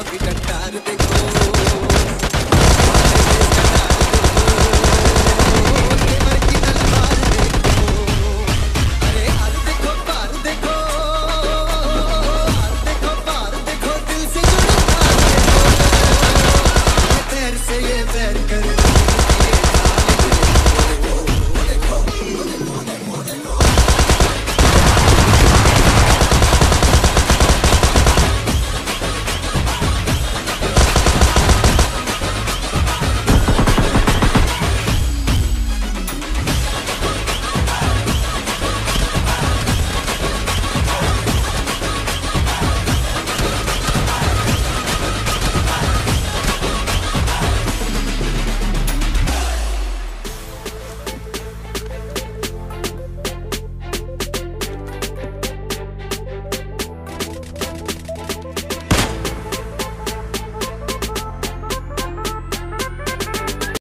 a cantar